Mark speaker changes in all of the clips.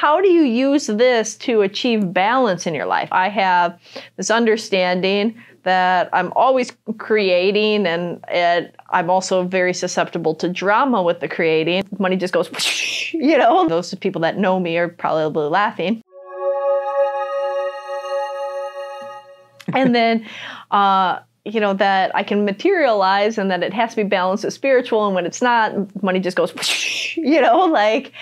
Speaker 1: how do you use this to achieve balance in your life? I have this understanding that I'm always creating and, and I'm also very susceptible to drama with the creating. Money just goes, you know, those people that know me are probably laughing. and then, uh, you know, that I can materialize and that it has to be balanced with spiritual. And when it's not, money just goes, you know, like,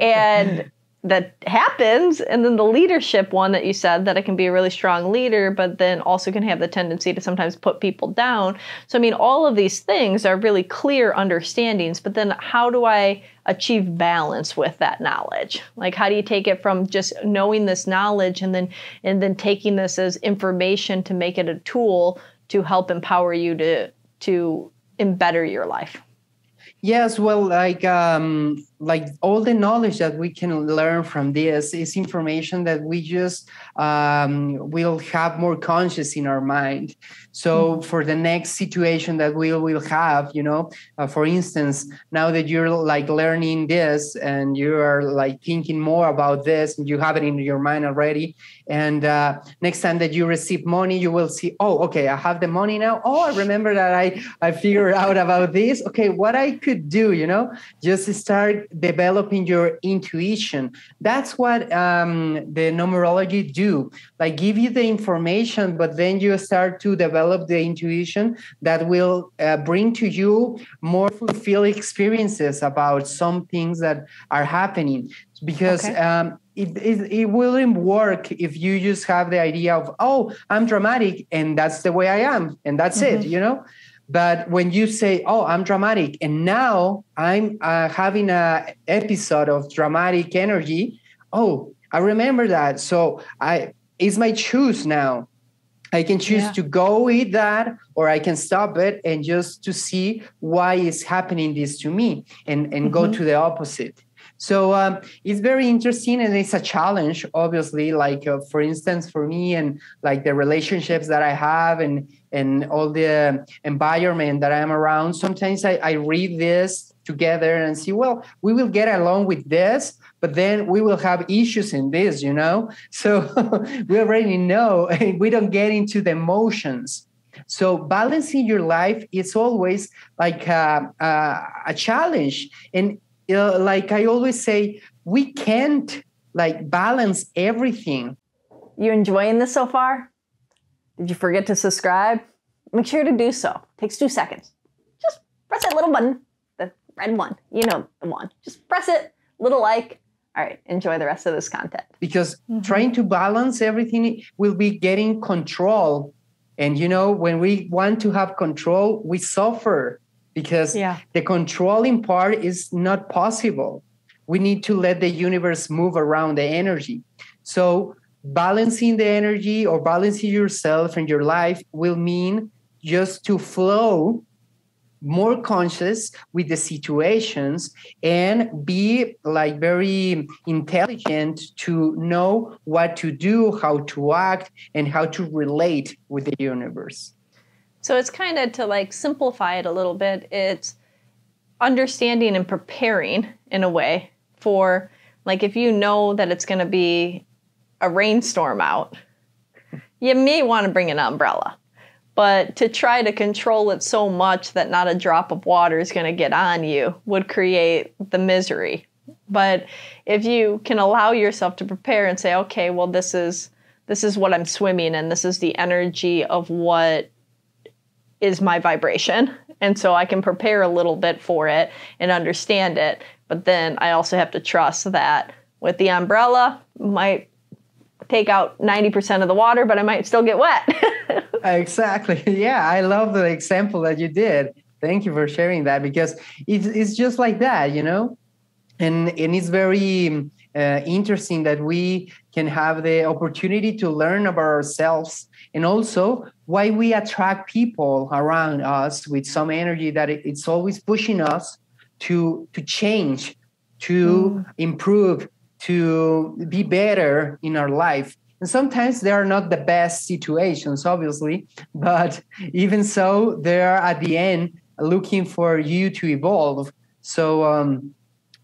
Speaker 1: and that happens and then the leadership one that you said that it can be a really strong leader but then also can have the tendency to sometimes put people down. So i mean all of these things are really clear understandings but then how do i achieve balance with that knowledge? Like how do you take it from just knowing this knowledge and then and then taking this as information to make it a tool to help empower you to to better your life
Speaker 2: Yes, well, like um, like all the knowledge that we can learn from this is information that we just um, will have more conscious in our mind. So mm-hmm. for the next situation that we will have, you know, uh, for instance, now that you're like learning this and you are like thinking more about this and you have it in your mind already, and uh, next time that you receive money, you will see, oh, okay, I have the money now. Oh, I remember that I I figured out about this. Okay, what I could do, you know, just start developing your intuition. That's what um, the numerology do. Like give you the information, but then you start to develop the intuition that will uh, bring to you more fulfilling experiences about some things that are happening. Because okay. um, it, it, it wouldn't work if you just have the idea of oh i'm dramatic and that's the way i am and that's mm-hmm. it you know but when you say oh i'm dramatic and now i'm uh, having a episode of dramatic energy oh i remember that so i it's my choose now i can choose yeah. to go with that or i can stop it and just to see why is happening this to me and and mm-hmm. go to the opposite so um, it's very interesting and it's a challenge, obviously. Like uh, for instance, for me and like the relationships that I have and and all the environment that I'm around. Sometimes I, I read this together and see, well, we will get along with this, but then we will have issues in this, you know. So we already know we don't get into the emotions. So balancing your life is always like a, a, a challenge, and uh, like I always say, we can't like balance everything.
Speaker 1: You enjoying this so far? Did you forget to subscribe? Make sure to do so. It takes two seconds. Just press that little button, the red one. You know the one. Just press it, little like. All right, enjoy the rest of this content.
Speaker 2: Because mm-hmm. trying to balance everything will be getting control. And you know, when we want to have control, we suffer because yeah. the controlling part is not possible. We need to let the universe move around the energy. So, balancing the energy or balancing yourself and your life will mean just to flow more conscious with the situations and be like very intelligent to know what to do, how to act, and how to relate with the universe.
Speaker 1: So it's kind of to like simplify it a little bit, it's understanding and preparing in a way for like if you know that it's going to be a rainstorm out, you may want to bring an umbrella. But to try to control it so much that not a drop of water is going to get on you would create the misery. But if you can allow yourself to prepare and say, okay, well, this is this is what I'm swimming in. This is the energy of what is my vibration. And so I can prepare a little bit for it and understand it. But then I also have to trust that with the umbrella, might take out 90% of the water, but I might still get wet.
Speaker 2: exactly. Yeah, I love the example that you did. Thank you for sharing that because it's, it's just like that, you know? And, and it's very uh, interesting that we can have the opportunity to learn about ourselves and also why we attract people around us with some energy that it's always pushing us to to change to mm. improve to be better in our life and sometimes they are not the best situations obviously but even so they are at the end looking for you to evolve so um,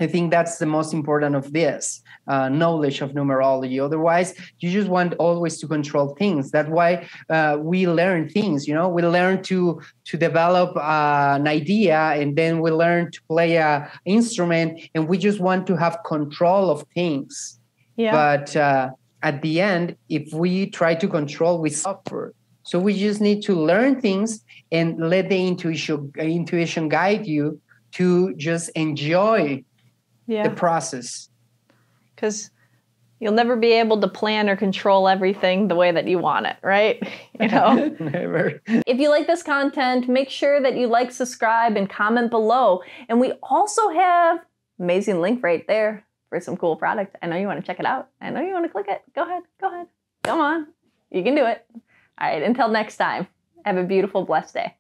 Speaker 2: I think that's the most important of this uh, knowledge of numerology. Otherwise, you just want always to control things. That's why uh, we learn things. You know, we learn to to develop uh, an idea, and then we learn to play a instrument, and we just want to have control of things. Yeah. But uh, at the end, if we try to control, we suffer. So we just need to learn things and let the intuition intuition guide you to just enjoy yeah. the process.
Speaker 1: Because you'll never be able to plan or control everything the way that you want it, right? You know? never. If you like this content, make sure that you like, subscribe, and comment below. And we also have amazing link right there for some cool product. I know you want to check it out. I know you want to click it. Go ahead. Go ahead. Come on. You can do it. All right. Until next time, have a beautiful, blessed day.